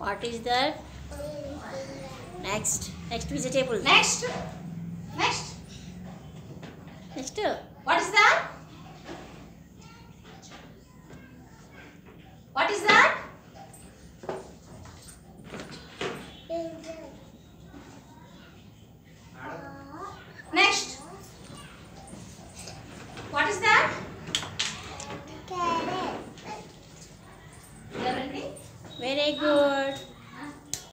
What is that? Next. Next vegetable. Next. Next. Next. What is that? What is that? Next. What is that? Very good.